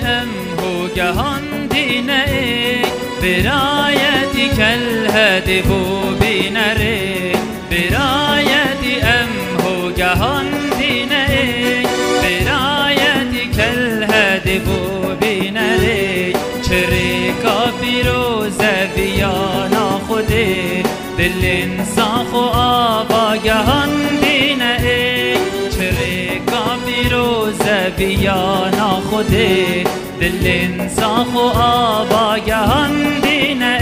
ام هو جهان دینه. برایتی کل هدبو بینره. برایتی ام هو جهان بینره. چری کافی و زویانا خوده دل انسان خو آبا جهان زویانا خوده دل انسان خو آبا جهان دینه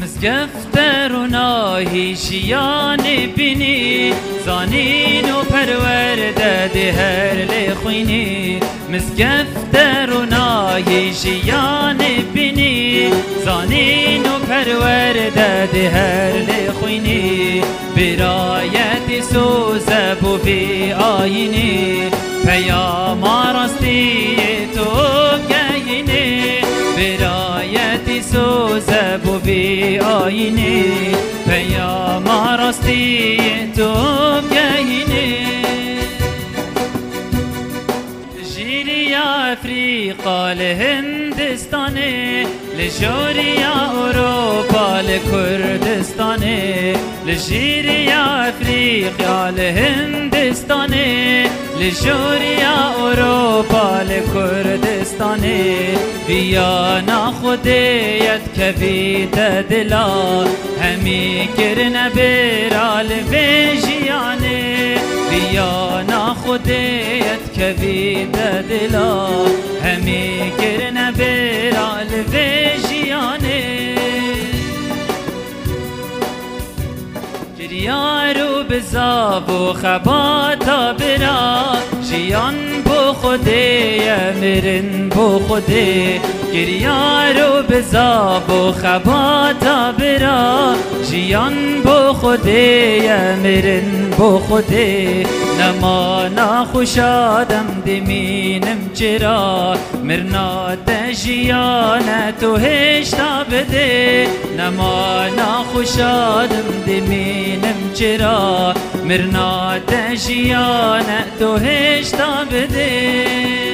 مزگفتر و ناهیشیان بینی زانین و پرورده ده هر لخوینی. مزگفتر و ناهیشیان بینی زانین و پرورده ده هر لخوینی. برایت سوزه بو بی آینی پیام راستی تو گهینه. برایت سوزه بو بی آینه. پیام راستی تو گهینه. جیریا آفریقا لهندستانه. لجوریا لكردستاني لجيريا لجوری لهندستاني لجوريا اوروبا لكردستاني فيانا خديت كفيتا دلا همي كرنا برا لبيجياني فيانا خديت كفيتا دلا همي كرنا برا لبيجياني یارو بزاب و خباتا برا. جیان بو خوده مرن بو خوده. گریارو بزاب و خباتا برا. جیان بو خوده مرن بو خوده. نما ناخوشادم دمینم چرا. مرنا دجیان تو هشتا بده. نما ناخوشادم دمینم چرا مرنا دجیان تو هشتا بده؟